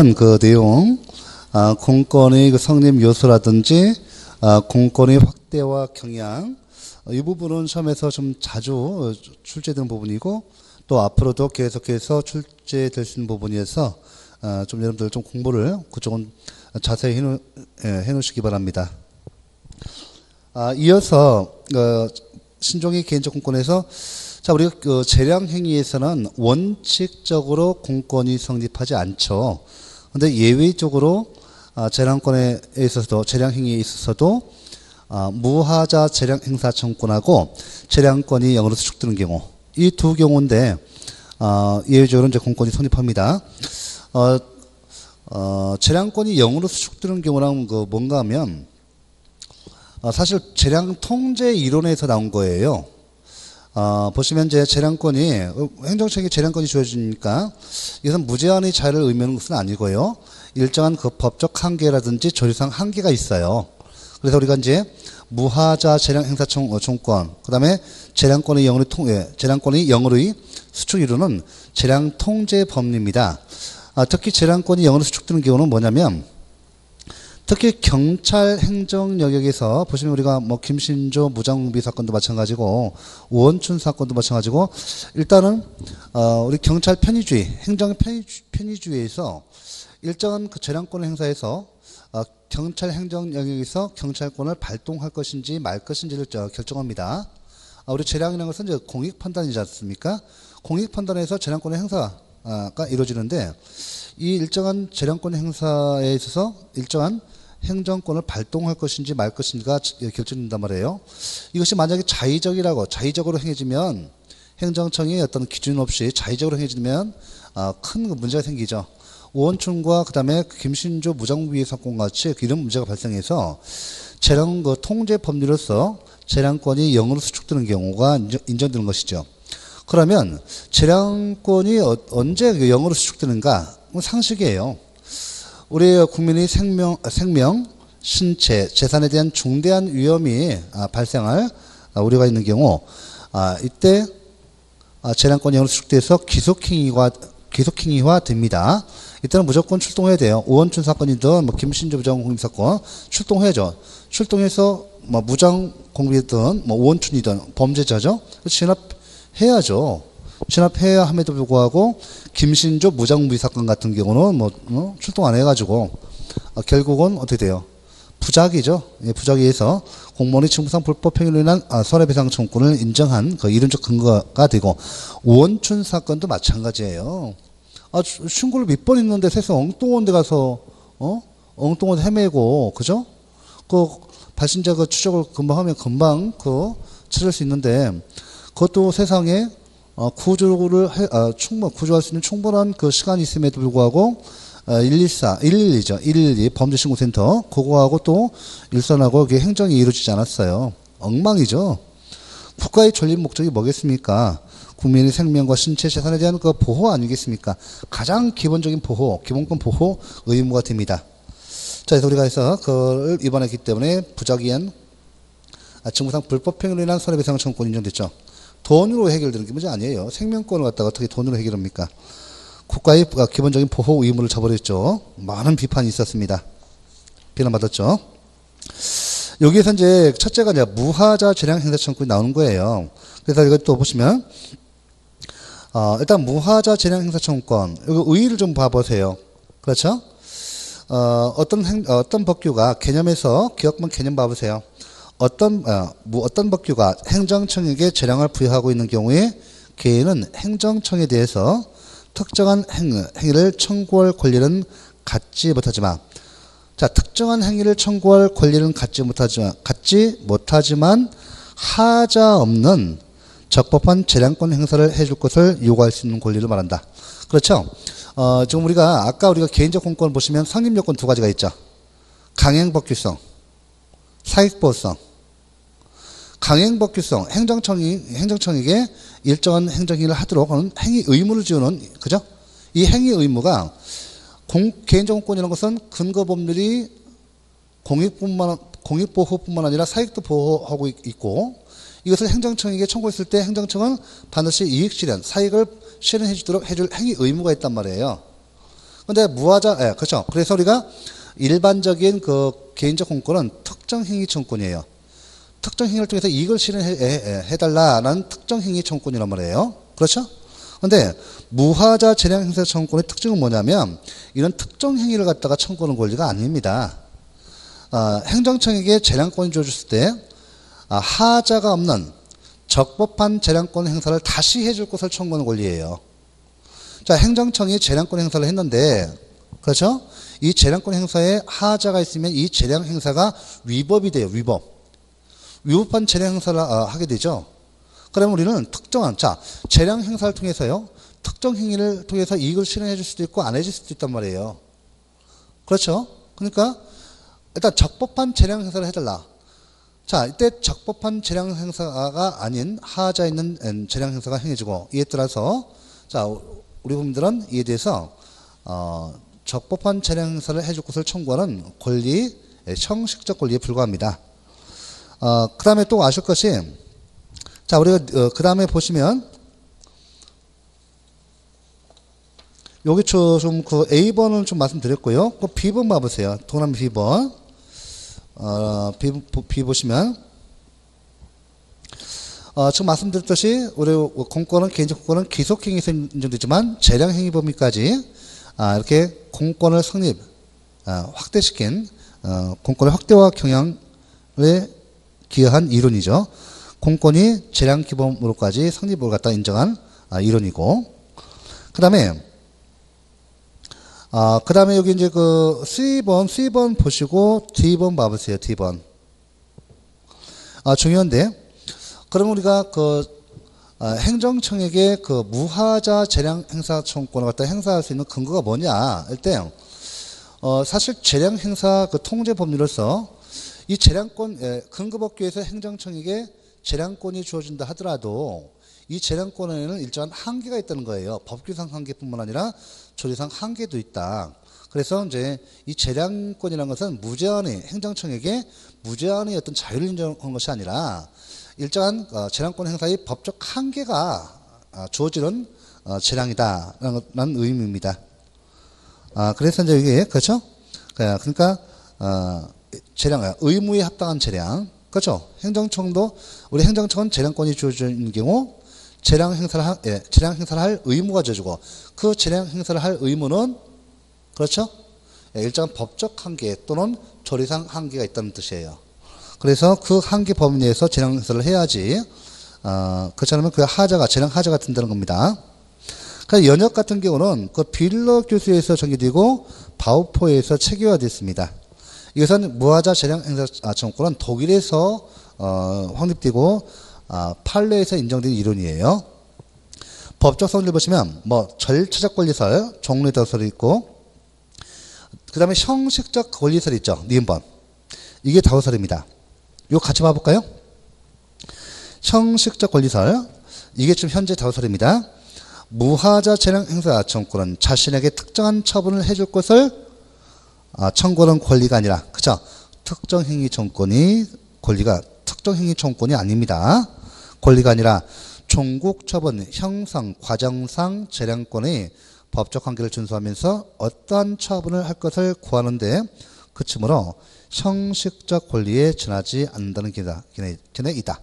그 내용, 아, 공권의 그 성립 요소라든지 아, 공권의 확대와 경향 어, 이 부분은 시험에서 좀 자주 어, 출제되는 부분이고 또 앞으로도 계속해서 출제될 수 있는 부분이어서 아, 좀 여러분들 좀 공부를 그쪽은 자세히 해놓, 예, 해놓으시기 바랍니다. 아, 이어서 어, 신종의 개인적 공권에서 자 우리가 그 재량 행위에서는 원칙적으로 공권이 성립하지 않죠. 근데 예외적으로 아, 재량권에 있어서도 재량 행위에 있어서도 아, 무하자 재량 행사 청권하고 재량권이 영으로 수축되는 경우 이 두 경우인데 아, 예외적으로 이제 공권이 성립합니다. 어, 어, 재량권이 영으로 수축되는 경우랑 그 뭔가 하면 어, 사실 재량 통제 이론에서 나온 거예요. 어, 보시면 이제 재량권이 어, 행정청에 재량권이 주어지니까 이것은 무제한의 자유를 의미하는 것은 아니고요. 일정한 그 법적 한계라든지 조리상 한계가 있어요. 그래서 우리가 이제 무하자 재량 행사 총, 어, 총권, 그다음에 재량권의 영어의 통, 예, 재량권의 영어의 수축 이론은 재량 통제 법리입니다. 아, 특히 재량권이 영어로 수축되는 경우는 뭐냐면 특히 경찰 행정 영역에서 보시면 우리가 뭐 김신조 무장비 사건도 마찬가지고 오원춘 사건도 마찬가지고 일단은 어 우리 경찰 편의주의 행정 편의주, 편의주의에서 일정한 그 재량권 행사에서 어 경찰 행정 영역에서 경찰권을 발동할 것인지 말 것인지를 결정합니다. 아, 우리 재량이라는 것은 이제 공익 판단이지 않습니까? 공익 판단에서 재량권의 행사 가 이루어지는데 이 일정한 재량권 행사에 있어서 일정한 행정권을 발동할 것인지 말 것인지가 결정된단 말이에요. 이것이 만약에 자의적이라고 자의적으로 행해지면 행정청이 어떤 기준 없이 자의적으로 행해지면 아, 큰 문제가 생기죠. 오원춘과 그다음에 김신조 무장비위 사건 같이 이런 문제가 발생해서 재량 그 통제 법리로서 재량권이 영으로 수축되는 경우가 인정 되는 것이죠. 그러면 재량권이 어, 언제 영으로 수축되는가? 상식이에요. 우리 국민의 생명, 생명, 신체, 재산에 대한 중대한 위험이 아, 발생할 아, 우려가 있는 경우, 아, 이때 재량권 영으로 수축돼서 기속행위가 기속행위화 됩니다. 이때는 무조건 출동해야 돼요. 오원춘 사건이든 뭐 김신조 부장 공비 사건 출동해야죠. 출동해서 뭐 무장 공비든 뭐 오원춘이든 범죄자죠. 진압해야죠. 진압해야 함에도 불구하고 김신조 무장무비 사건 같은 경우는 뭐 어? 출동 안 해가지고 어, 결국은 어떻게 돼요? 부작이죠. 예, 부작위에서 공무원의 직무상 불법 행위로 인한 아, 손해배상 청구를 인정한 그 이론적 근거가 되고 원춘 사건도 마찬가지예요. 아, 신고를 몇 번 했는데 세상 엉뚱한 데 가서 어? 엉뚱한 데 헤매고 그죠? 그 발신자 그 추적을 금방 하면 금방 그 찾을 수 있는데 그것도 세상에 어, 구조를 해, 어, 충분 구조할 수 있는 충분한 그 시간이 있음에도 불구하고 어, 114, 112죠. 112 범죄신고센터 그거하고 또 일선하고 그 행정이 이루어지지 않았어요. 엉망이죠. 국가의 전립 목적이 뭐겠습니까? 국민의 생명과 신체 재산에 대한 그 보호 아니겠습니까? 가장 기본적인 보호, 기본권 보호 의무가 됩니다. 자, 그래서 우리가 해서 그걸 이번에 했기 때문에 부작위한 아, 증무상 불법 행위로 인한 손해배상 청구권 인정됐죠. 돈으로 해결되는 게 문제 아니에요. 생명권을 갖다가 어떻게 돈으로 해결합니까? 국가의 기본적인 보호 의무를 저버렸죠. 많은 비판이 있었습니다. 비난받았죠. 여기에서 이제 첫째가 이제 무하자 재량 행사 청구이 나오는 거예요. 그래서 이것도 보시면 어, 일단 무하자 재량 행사 청구권 여기 의의를 좀 봐보세요. 그렇죠? 어, 어떤 행, 어떤 법규가 개념에서 기억만 개념 봐보세요. 어떤 어, 뭐 어떤 법규가 행정청에게 재량을 부여하고 있는 경우에 개인은 행정청에 대해서 특정한 행, 행위를 청구할 권리는 갖지 못하지만 자 특정한 행위를 청구할 권리는 갖지 못하지만 갖지 못하지만 하자 없는 적법한 재량권 행사를 해줄 것을 요구할 수 있는 권리를 말한다. 그렇죠? 어, 지금 우리가 아까 우리가 개인적 공권을 보시면 상임 요건 두 가지가 있죠. 강행 법규성, 사익보호성. 강행법규성 행정청이 행정청에게 일정한 행정행위를 하도록 하는 행위 의무를 지우는 그죠? 이 행위 의무가 공, 개인정권이라는 것은 근거 법률이 공익뿐만 공익보호뿐만 아니라 사익도 보호하고 있고 이것을 행정청에게 청구했을 때 행정청은 반드시 이익 실현, 사익을 실현해 주도록 해줄 행위 의무가 있단 말이에요. 근데 무하자, 예, 그렇죠. 그래서 우리가 일반적인 그 개인적 공권은 특정 행위 청권이에요. 특정 행위를 통해서 이익을 실현해 달라는 특정 행위 청권이란 말이에요. 그렇죠? 근데 무하자 재량 행사 청권의 특징은 뭐냐면 이런 특정 행위를 갖다가 청구하는 권리가 아닙니다. 아, 행정청에게 재량권이 주어졌을 때 아, 하자가 없는 적법한 재량권 행사를 다시 해줄 것을 청구하는 권리예요. 자, 행정청이 재량권 행사를 했는데, 그렇죠? 이 재량권 행사에 하자가 있으면 이 재량 행사가 위법이 돼요, 위법. 위법한 재량 행사를 어, 하게 되죠. 그러면 우리는 특정한, 자, 재량 행사를 통해서요, 특정 행위를 통해서 이익을 실현해 줄 수도 있고 안 해줄 수도 있단 말이에요. 그렇죠? 그러니까, 일단 적법한 재량 행사를 해달라. 자, 이때 적법한 재량 행사가 아닌 하자 있는 재량 행사가 행해지고 이에 따라서 자, 우리 국민들은 이에 대해서 어, 적법한 재량 행사를 해줄 것을 청구하는 권리, 형식적 권리에 불과합니다. 어, 그 다음에 또 아실 것이 자, 우리가 어, 그 다음에 보시면 여기 좀 그 A번은 좀 말씀드렸고요. 그 B번 봐보세요. 동남 B번. 어, B, B 보시면 어, 지금 말씀드렸듯이 우리 공권은 개인적 공권은 기속행위에서 인정되지만 재량행위 범위까지 아, 이렇게 공권을 성립 아, 확대시킨 어, 공권의 확대화 경향을 기여한 이론이죠. 공권이 재량 기범으로까지 성립을 갖다 인정한 아, 이론이고 그 다음에 아, 그 다음에 여기 이제 그 C번, C번 보시고 D번 봐보세요. D번. 아, 중요한데. 그럼 우리가 그 아, 행정청에게 그 무하자 재량 행사 청권을 갖다 행사할 수 있는 근거가 뭐냐? 일단 어, 사실 재량 행사 그 통제 법률로서 이 재량권 예, 근거법규에서 행정청에게 재량권이 주어진다 하더라도 이 재량권에는 일정한 한계가 있다는 거예요. 법규상 한계뿐만 아니라 조례상 한계도 있다. 그래서 이제 이 재량권이라는 것은 무제한의 행정청에게 무제한의 어떤 자유를 인정한 것이 아니라 일정한 어, 재량권 행사의 법적 한계가 어, 주어지는 어, 재량이다라는 의미입니다. 아, 그래서 이제 이게 그렇죠? 그러니까 재량 의무에 합당한 재량 그렇죠? 행정청도 우리 행정청은 재량권이 주어지는 경우 재량 행사를 하, 예, 재량 행사를 할 의무가 져주고 그 재량 행사를 할 의무는 그렇죠? 예, 일정한 법적 한계 또는 조리상 한계가 있다는 뜻이에요. 그래서 그 한계 범위 내에서 재량 행사를 해야지 어, 그렇지 않으면 그 하자가 재량 하자가 된다는 겁니다. 그 연역 같은 경우는 그 빌러 교수에서 정의되고 바우포에서 체계화됐습니다. 이것은 무하자 재량 행사 청구는 독일에서 어, 확립되고 아, 판례에서 인정된 이론이에요. 법적 성질 보시면 뭐 절차적 권리설, 종류의 다설이 있고 그 다음에 형식적 권리설이 있죠. 니은번. 이게 다우설입니다. 이거 같이 봐볼까요? 형식적 권리설. 이게 지금 현재 다우설입니다. 무하자 재량 행사 청구는 자신에게 특정한 처분을 해줄 것을 아, 청구하는 권리가 아니라, 그죠? 특정 행위 청권이 권리가 특정 행위 청권이 아닙니다. 권리가 아니라 종국 처분 형성 과정상 재량권의 법적 관계를 준수하면서 어떠한 처분을 할 것을 구하는데 그치므로 형식적 권리에 지나지 않는다는 견해이다.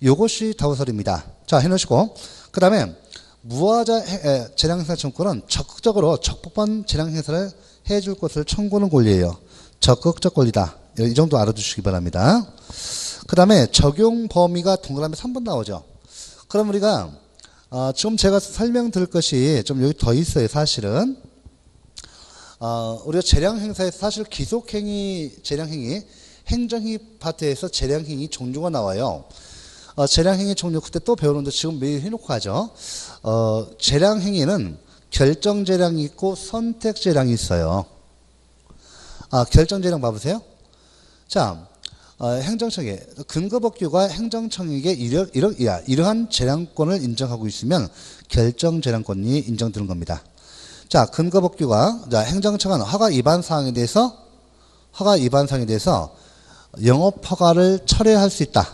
이것이 다우설입니다. 자, 해놓으시고 그 다음에 무하자 재량행사 청구는 적극적으로 적법한 재량행사를 해줄 것을 청구하는 권리예요. 적극적 권리다. 이 정도 알아두시기 바랍니다. 그 다음에 적용 범위가 동그라미 3번 나오죠. 그럼 우리가 어, 지금 제가 설명드릴 것이 좀 여기 더 있어요. 사실은 어, 우리가 재량 행사에서 사실 기속행위, 재량행위, 행정행위 파트에서 재량행위 종류가 나와요. 어, 재량행위 종류 그때 또 배우는데 지금 매일 해놓고 하죠. 어, 재량행위는 결정 재량이 있고 선택 재량이 있어요. 아, 결정 재량 봐보세요. 자, 어, 행정청에 근거법규가 행정청에게 이러, 이러, 이러한 재량권을 인정하고 있으면 결정 재량권이 인정되는 겁니다. 자, 근거법규가 자, 행정청은 허가 위반 사항에 대해서 허가 위반 사항에 대해서 영업 허가를 철회할 수 있다.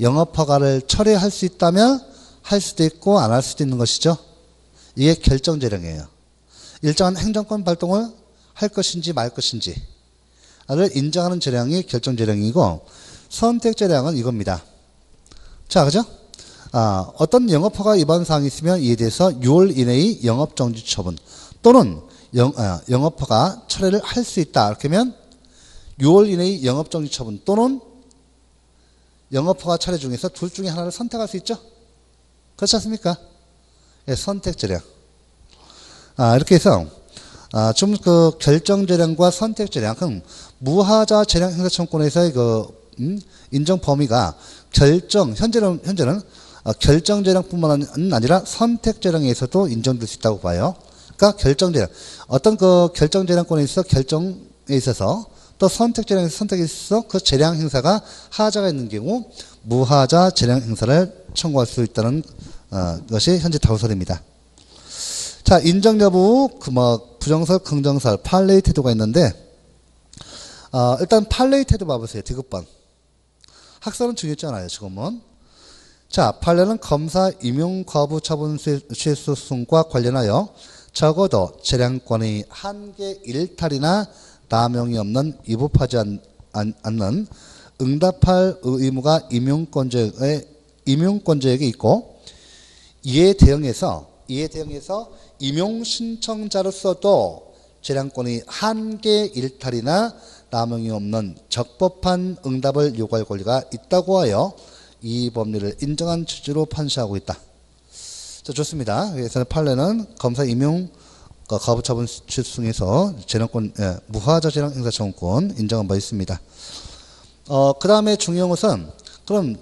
영업 허가를 철회할 수 있다면 할 수도 있고 안 할 수도 있는 것이죠. 이게 결정 재량이에요. 일정한 행정권 발동을 할 것인지 말 것인지를 인정하는 재량이 결정 재량이고 선택 재량은 이겁니다. 자, 그죠? 아, 어떤 영업허가 위반 사항이 있으면 이에 대해서 6월 이내의 영업 정지 처분 또는 영, 아, 영업허가 철회를 할 수 있다. 이렇게 하면 6월 이내의 영업 정지 처분 또는 영업허가 철회 중에서 둘 중에 하나를 선택할 수 있죠? 그렇지 않습니까? 예, 선택 재량. 아, 이렇게 해서 아, 좀 그 결정 재량과 선택 재량은 무하자 재량 행사 청구권에서의 그 음, 인정 범위가 결정 현재는 현재는 어, 결정 재량뿐만 아니라 선택 재량에서도 인정될 수 있다고 봐요. 그러니까 결정 재량 어떤 그 결정 재량권에 있어 결정에 있어서 또 선택 재량에서 선택에 있어 그 재량 행사가 하자가 있는 경우 무하자 재량 행사를 청구할 수 있다는 어, 것이 현재 다우설입니다. 자, 인정 여부, 그 뭐, 부정설, 긍정설, 판례의 태도가 있는데, 어, 일단 판례의 태도 봐보세요. 디귿번. 학설은 중요했잖아요, 지금은. 자, 판례는 검사 임용 거부 처분 취소승과 관련하여 적어도 재량권의 한계 일탈이나 남용이 없는 위법하지 않, 는 응답할 의무가 임용권자의 임용권자에게 있고 이에 대응해서 이에 대응해서 임용 신청자로서도 재량권의 한계 일탈이나 남용이 없는 적법한 응답을 요구할 권리가 있다고 하여 이 법리를 인정한 취지로 판시하고 있다. 자, 좋습니다. 그래서 판례는 검사 임용 거부처분 취소에서 재량권 예, 무하자 재량 행사 청구권 인정한 바 있습니다. 어, 그 다음에 중요한 것은 그럼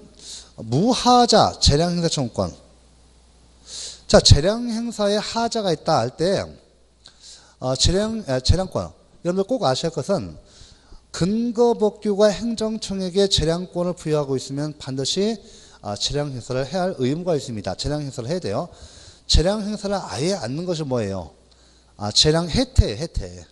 무하자 재량 행사 청구권 자, 재량 행사에 하자가 있다 할 때, 어, 재량, 재량권. 여러분들 꼭 아셔야 할 것은 근거법규가 행정청에게 재량권을 부여하고 있으면 반드시 어, 재량 행사를 해야 할 의무가 있습니다. 재량 행사를 해야 돼요. 재량 행사를 아예 않는 것이 뭐예요? 아, 재량 혜택, 혜택.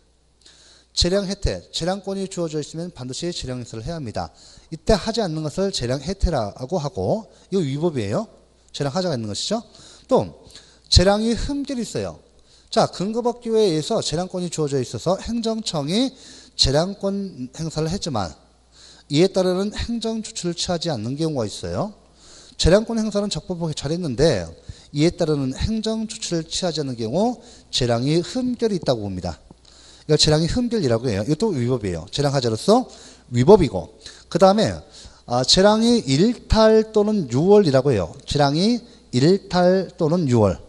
재량 혜택, 재량권이 주어져 있으면 반드시 재량 행사를 해야 합니다. 이때 하지 않는 것을 재량 혜택이라고 하고, 이거 위법이에요. 재량 하자가 있는 것이죠. 또, 재량이 흠결이 있어요. 자, 근거법규에 의해서 재량권이 주어져 있어서 행정청이 재량권 행사를 했지만 이에 따르는 행정 조치를 취하지 않는 경우가 있어요. 재량권 행사는 적법하게 잘했는데 이에 따르는 행정 조치를 취하지 않는 경우 재량이 흠결이 있다고 봅니다. 이거 재량이 흠결이라고 해요. 이것도 위법이에요. 재량하자로서 위법이고 그 다음에 아, 재량이 일탈 또는 6월이라고 해요. 재량이 일탈 또는 6월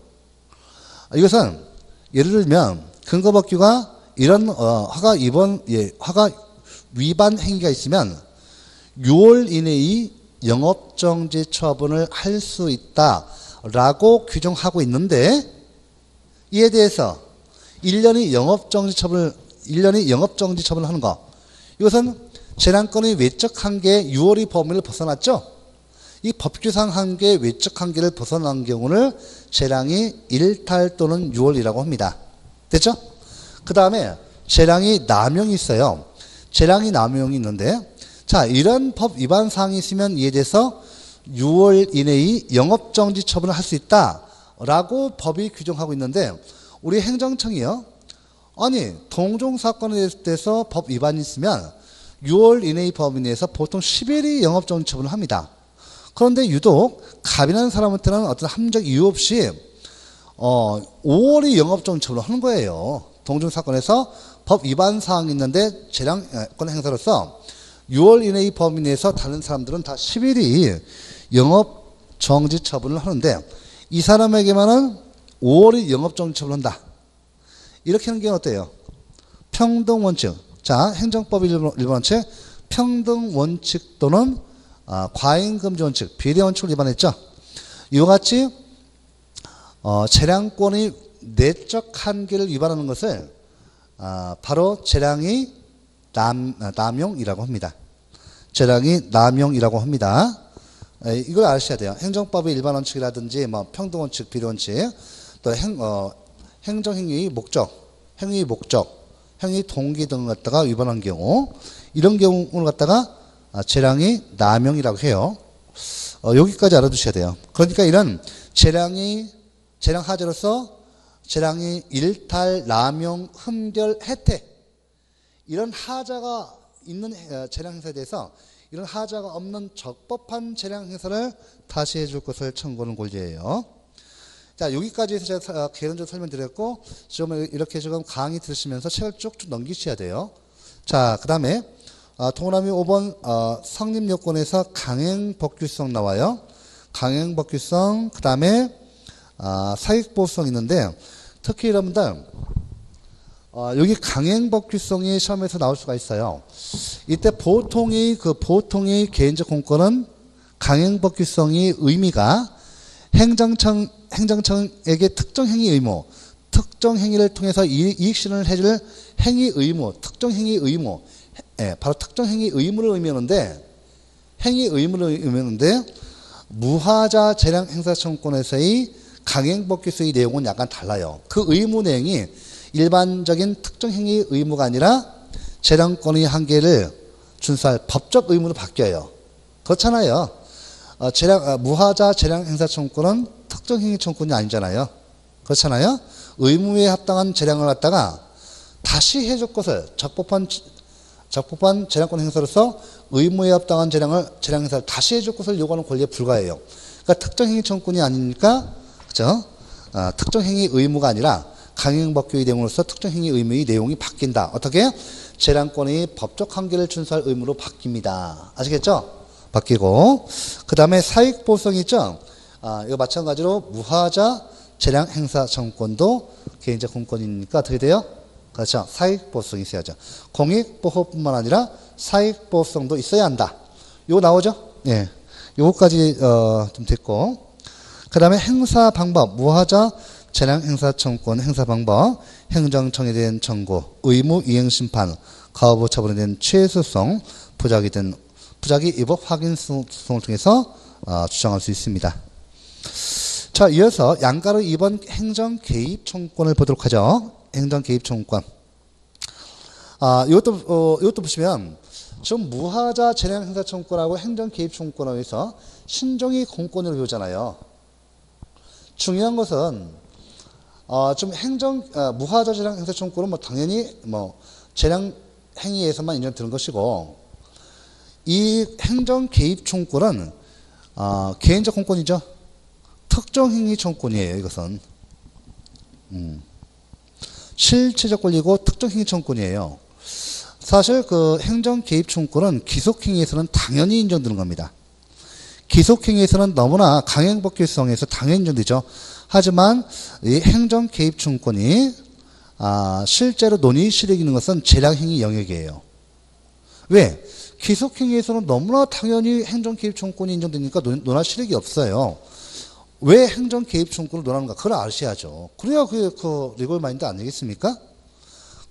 이것은 예를 들면 근거법규가 이런 어, 허가 위반 예, 허가 위반 행위가 있으면 6월 이내의 영업정지 처분을 할 수 있다라고 규정하고 있는데 이에 대해서 1년의 영업정지 처분을 1년의 영업정지 처분을 하는 거 이것은 재량권의 외적 한계 6월의 범위를 벗어났죠. 이 법규상 한계, 외적 한계를 벗어난 경우를 재량이 1탈 또는 6월이라고 합니다. 됐죠? 그 다음에 재량이 남용이 있어요. 재량이 남용이 있는데 자 이런 법 위반 사항이 있으면 이에 대해서 6월 이내의 영업정지 처분을 할 수 있다라고 법이 규정하고 있는데 우리 행정청이요. 아니 동종 사건에 대해서 법 위반이 있으면 6월 이내의 법에 의해서 보통 10일이 영업정지 처분을 합니다. 그런데 유독 갑이라는 사람한테는 어떤 함정 이유 없이 어 5월이 영업정처를 하는 거예요. 동중 사건에서 법 위반 사항이 있는데 재량권 행사로서 6월 이내의 범위 내에서 다른 사람들은 다 10일이 영업 정지 처분을 하는데 이 사람에게만은 5월이 영업 정지 처분을 한다. 이렇게 하는 게 어때요? 평등 원칙. 자, 행정법 1번 원칙. 평등 원칙 또는 아, 과잉금지 원 칙, 비례 원칙을 위반했죠. 이와 같이 어, 재량권의 내적 한계를 위반하는 것을 아, 바로 재량이 남, 아, 남용이라고 합니다. 재량이 남용이라고 합니다. 에, 이걸 아셔야 돼요. 행정법의 일반 원칙이라든지 뭐 평등 원칙, 비례 원칙, 또 행, 어, 행정 행위의 목적, 행위 목적, 행위 동기 등을 갖다가 위반한 경우 이런 경우를 갖다가 아, 재량이 남용이라고 해요. 어, 여기까지 알아두셔야 돼요. 그러니까 이런 재량이 재량 하자로서 재량이 일탈, 남용, 흠결, 혜택 이런 하자가 있는 어, 재량 행사에 대해서 이런 하자가 없는 적법한 재량 행사를 다시 해줄 것을 청구하는 권리예요. 자 여기까지 해서 제가 사- 어, 개론적으로 설명드렸고 지금 이렇게 지금 강의 들으시면서 책을 쭉쭉 넘기셔야 돼요. 자그 다음에 어, 동그라미 5번 어, 성립요건에서 강행법규성 나와요. 강행법규성 그 다음에 아, 사익보수성 있는데 특히 여러분들 어, 여기 강행법규성이 시험에서 나올 수가 있어요. 이때 보통의 그 보통의 개인적 공권은 강행법규성이 의미가 행정청 행정청에게 특정 행위 의무, 특정 행위를 통해서 이- 이익 실현을 해줄 행위 의무, 특정 행위 의무, 예, 바로 특정 행위 의무를 의미하는데 행위 의무를 의미하는데 무하자 재량 행사 청권에서의 강행법규서의 내용은 약간 달라요. 그 의무 내용이 일반적인 특정 행위 의무가 아니라 재량권의 한계를 준수할 법적 의무로 바뀌어요. 그렇잖아요. 어, 재량, 어, 무하자 재량 행사 청구는 특정 행위 청구는 아니잖아요. 그렇잖아요. 의무에 합당한 재량을 갖다가 다시 해줄 것을 적법한 적법한 재량권 행사로서 의무에 합당한 재량을 재량 행사를 다시 해줄 것을 요구하는 권리에 불과해요. 그러니까 특정 행위 청구이 아니니까 그죠? 아, 특정 행위 의무가 아니라 강행법규의 내용으로서 특정 행위 의무의 내용이 바뀐다. 어떻게? 재량권의 법적 한계를 준수할 의무로 바뀝니다. 아시겠죠? 바뀌고 그 다음에 사익보성 있죠? 아, 이거 마찬가지로 무하자 재량 행사 청권도 개인적 공권이니까 어떻게 돼요? 그렇죠. 사익보성이 있어야죠. 공익보호뿐만 아니라 사익보성도 있어야 한다. 요거 나오죠? 예. 요거까지, 어, 좀 됐고. 그 다음에 행사 방법, 무하자 재량 행사 청권 행사 방법, 행정청에 대한 청구, 의무 이행 심판, 가업부 처분에 대한 최수성, 부작위 된, 부작위 위법 확인 소송을 통해서, 어, 주장할 수 있습니다. 자, 이어서 양가로 2번 행정 개입 청권을 보도록 하죠. 행정 개입 청권. 아, 이것도, 어, 이것도 보시면, 좀 무하자 재량 행사 청권하고 행정 개입 청권에 의해서 신종이 공권으로 배우잖아요. 중요한 것은, 어, 좀 행정, 어, 무하자 재량 행사 청권은 뭐 당연히 뭐 재량 행위에서만 인정되는 것이고, 이 행정 개입 청권은, 어, 개인적 공권이죠. 특정 행위 청권이에요, 이것은. 음. 실체적 권리고 특정 행위 청권이에요. 사실 그 행정 개입 청권은 기속 행위에서는 당연히 인정되는 겁니다. 기속 행위에서는 너무나 강행법규성에서 당연히 인정되죠. 하지만 이 행정 개입 청권이 아, 실제로 논의 실익 있는 것은 재량 행위 영역이에요. 왜? 기속 행위에서는 너무나 당연히 행정 개입 청권이 인정되니까 논- 논할 실익이 없어요. 왜 행정 개입 청구를 논하는가? 그걸 아셔야죠. 그래야 그게 그 리걸 마인드 아니겠습니까?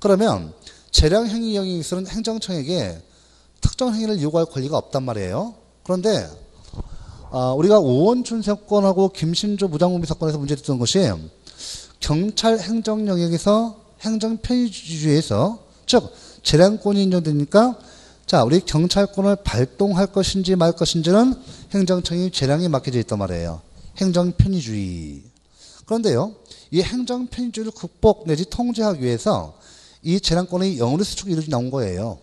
그러면 재량 행위 영역에서는 행정청에게 특정 행위를 요구할 권리가 없단 말이에요. 그런데 아, 우리가 오원춘 사건하고 김신조 무장공비 사건에서 문제됐던 것이 경찰 행정 영역에서 행정 편의주의에서 즉 재량권이 인정되니까 자 우리 경찰권을 발동할 것인지 말 것인지는 행정청이 재량에 맡겨져 있단 말이에요. 행정 편의주의. 그런데요, 이 행정 편의주의를 극복 내지 통제하기 위해서 이 재량권의 영으로 수축 이론이 나온 거예요.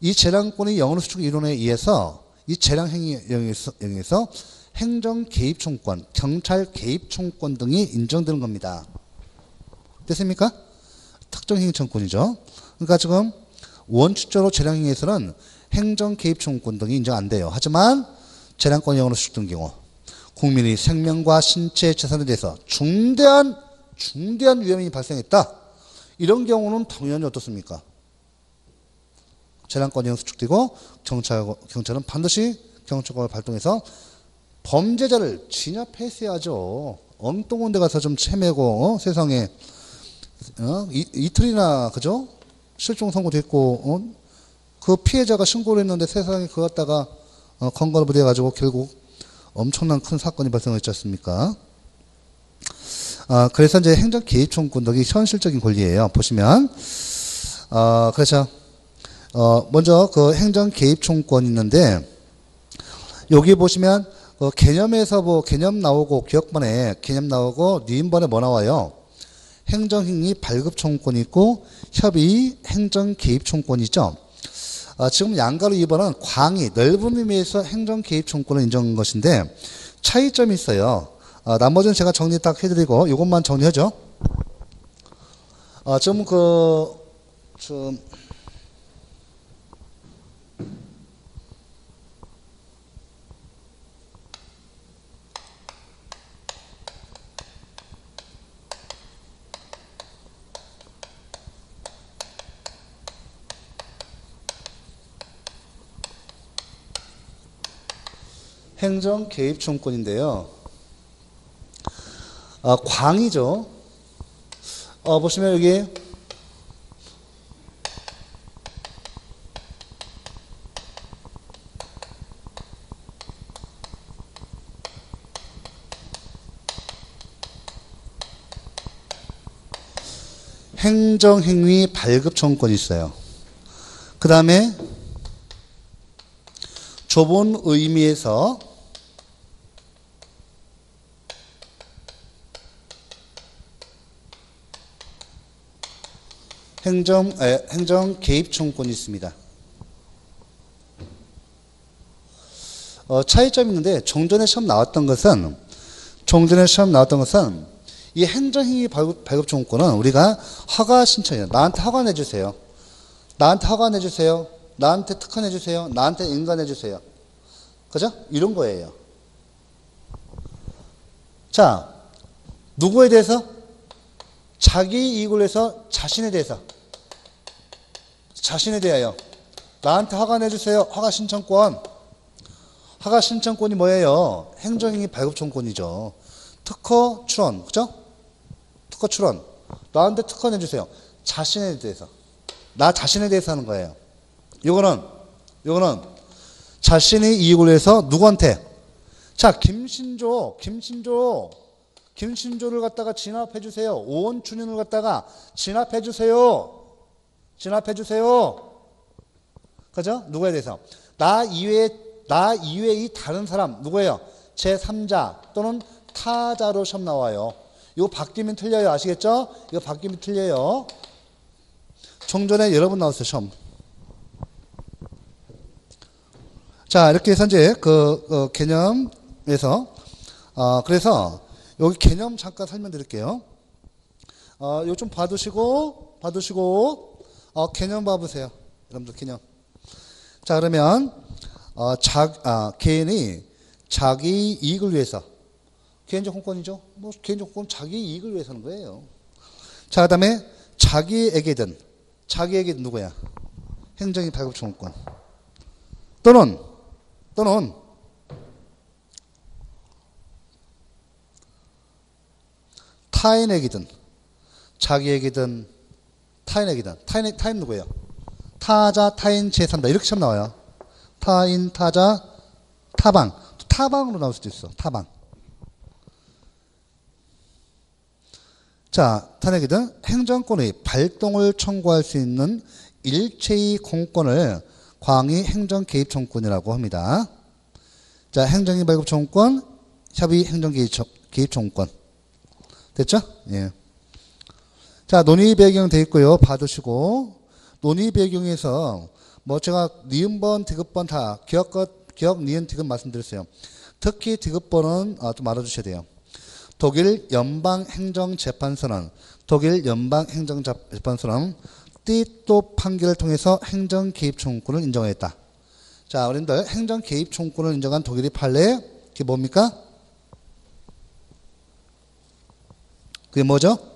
이 재량권의 영으로 수축 이론에 의해서 이 재량 행위 영역에서, 영역에서 행정 개입 총권, 경찰 개입 총권 등이 인정되는 겁니다. 됐습니까? 특정 행위 청권이죠. 그러니까 지금 원칙적으로 재량 행위에서는 행정 개입 총권 등이 인정 안 돼요. 하지만 재량권 영으로 수축된 경우 국민의 생명과 신체 재산에 대해서 중대한 중대한 위험이 발생했다. 이런 경우는 당연히 어떻습니까? 재난권 영 수축되고 경찰 경찰은 반드시 경찰권을 발동해서 범죄자를 진압했어야죠. 엉뚱한 데 가서 좀 체매고 어? 세상에 어? 이, 이틀이나 그죠? 실종 선고됐고 어? 그 피해자가 신고를 했는데 세상에 그거 갖다가 어, 건강을 돼 가지고 결국 엄청난 큰 사건이 발생했지 않습니까? 아, 그래서 이제 행정 개입 청구는 이 현실적인 권리예요. 보시면 어, 그렇죠. 어, 먼저 그 행정 개입 총권 있는데 여기 보시면 그 개념에서 뭐 개념 나오고 기억번에 개념 나오고 니은번에 뭐 나와요? 행정행위 발급청구권이 있고 협의 행정 개입청구권이 있죠. 어, 지금 양가로 2번은 광이 넓은 의미에서 행정 개입청구권을 인정한 것인데 차이점이 있어요. 어, 나머지는 제가 정리 딱 해드리고 이것만 정리하죠. 어, 지금 그, 좀, 행정 개입 총권인데요. 아, 광이죠. 어, 보시면 여기 행정행위 발급청권이 있어요. 그 다음에 좁은 의미에서 행정, 에, 행정 개입 청구권이 있습니다. 어, 차이점이 있는데 종전에 시험 나왔던 것은 종전에 시험 나왔던 것은 이 행정행위 발급, 발급 청구권은 우리가 허가 신청이에요. 나한테 허가 내주세요. 나한테 허가 내주세요. 나한테 특허 내주세요. 나한테 인가 내주세요. 그죠? 이런 거예요. 자, 누구에 대해서? 자기 이익을 위해서 자신에 대해서 자신에 대하여 나한테 허가 내주세요. 허가 신청권. 허가 신청권이 뭐예요? 행정행위 발급청권이죠. 특허 출원, 그죠? 특허 출원. 나한테 특허 내주세요. 자신에 대해서. 나 자신에 대해서 하는 거예요. 요거는, 요거는 자신의 이익을 위해서 누구한테? 자, 김신조, 김신조, 김신조를 갖다가 진압해 주세요. 오원춘윤을 갖다가 진압해 주세요. 진압해 주세요. 그죠? 누구에 대해서? 나 이외에 나 이외의 다른 사람 누구예요? 제 3자 또는 타자로 시험 나와요. 이거 바뀌면 틀려요. 아시겠죠? 이거 바뀌면 틀려요. 종전에 여러 번 나왔어요. 시험. 자, 이렇게 해서 이제 그 어, 개념에서 어, 그래서 여기 개념 잠깐 설명드릴게요. 어, 이거 좀 봐두시고 봐두시고 어, 개념 봐보세요. 여러분들 개념. 자, 그러면 어, 자, 아, 개인이 자기 이익을 위해서 개인적 공권이죠. 뭐 개인적 공권 자기 이익을 위해서 하는 거예요. 자, 그 다음에 자기에게든 자기에게든 누구야? 행정이 발급 청구권. 또는 또는 타인에게든 자기에게든 타인에게든 타인 타인 누구예요? 타자 타인 제3자 이렇게 시험 나와요. 타인 타자 타방 타방으로 나올 수도 있어. 타방. 자, 타인에게든 행정권의 발동을 청구할 수 있는 일체의 공권을 광의 행정 개입 청구권이라고 합니다. 자, 행정의 발급 청구권, 협의 행정 개입, 청구권. 됐죠? 예. 자, 논의 배경 돼 있고요. 봐두시고. 논의 배경에서 뭐 제가 니은번, 디귿번 다 기억, 기억, 니은, 디귿 말씀드렸어요. 특히 디귿번은 아, 좀 알아주셔야 돼요. 독일 연방행정재판소는 독일 연방행정재판소는 띠또 판결을 통해서 행정 개입 청구권을 인정했다. 자, 어린들 행정 개입 청구권을 인정한 독일의 판례 그게 뭡니까? 그게 뭐죠?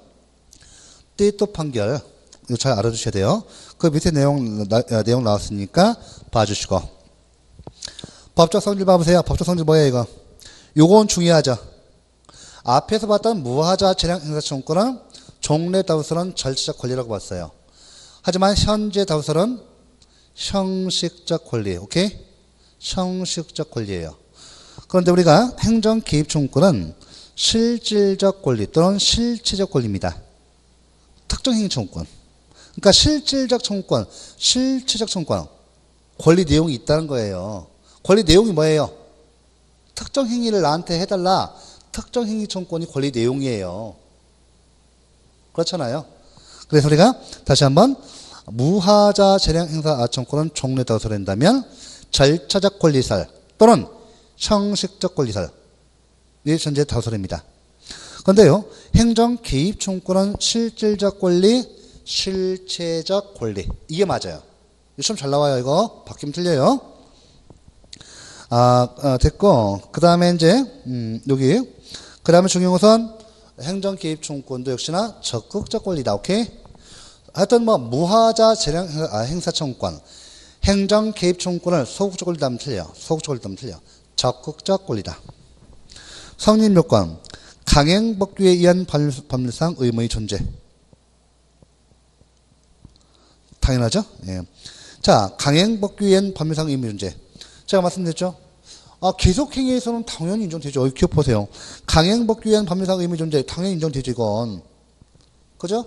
띠또 판결. 이거 잘 알아두셔야 돼요. 그 밑에 내용 나, 어, 내용 나왔으니까 봐주시고. 법적 성질 봐보세요. 법적 성질 뭐예요, 이거? 요건 중요하죠. 앞에서 봤던 무하자 재량 행사 청구권은 종래 다우서는 절차적 권리라고 봤어요. 하지만 현재 다우설은 형식적 권리, 오케이? 형식적 권리예요. 그런데 우리가 행정 개입 청구권은 실질적 권리 또는 실체적 권리입니다. 특정 행위 청구권. 그러니까 실질적 청구권, 실체적 청구권, 권리 내용이 있다는 거예요. 권리 내용이 뭐예요? 특정 행위를 나한테 해달라. 특정 행위 청구권이 권리 내용이에요. 그렇잖아요. 그래서 우리가 다시 한번 무하자 재량 행사 아청권은 종래 다소된다면 절차적 권리설 또는 형식적 권리설 이 전제 다소입니다. 그런데요, 행정 개입 총권은 실질적 권리, 실체적 권리 이게 맞아요. 시험 잘 나와요 이거 바뀌면 틀려요. 아, 아 됐고 그 다음에 이제 음, 여기 그 다음에 중요우선 행정 개입 총권도 역시나 적극적 권리다. 오케이? 하여튼 뭐 무하자 재량 아, 행사 청권 행정 개입 총권을 소극적 권리다 하면 틀려. 소극적 권리다 하면 틀려. 적극적 권리다. 성립 요건 강행 법규에 의한 법률상 의무의 존재. 당연하죠? 예. 자, 강행 법규에 의한 법률상 의무의 존재. 제가 말씀드렸죠? 아, 계속행위에서는 당연히 인정되죠. 기억 보세요. 강행법규에 의한 법률상 의무 존재 당연히 인정되죠. 이건. 그죠?